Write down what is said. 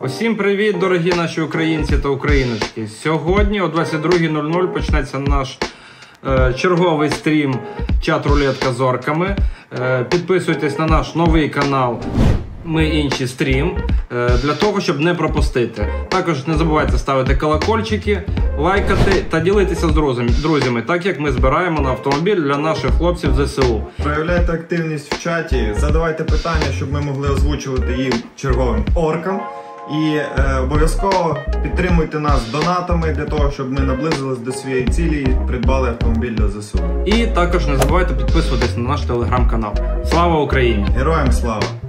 Усім привіт, дорогі наші українці та україночки. Сьогодні о 22.00 почнеться наш е, черговий стрім чат рулетка з орками. Е, підписуйтесь на наш новий канал. Ми інші стрім е, для того, щоб не пропустити. Також не забувайте ставити колокольчики, лайкати та ділитися з друзями, так як ми збираємо на автомобіль для наших хлопців ЗСУ. Проявляйте активність в чаті, задавайте питання, щоб ми могли озвучувати їм черговим оркам. І е, обов'язково підтримуйте нас донатами для того, щоб ми наблизились до своєї цілі і придбали автомобіль для ЗСУ. І також не забувайте підписуватись на наш телеграм-канал. Слава Україні! Героям слава!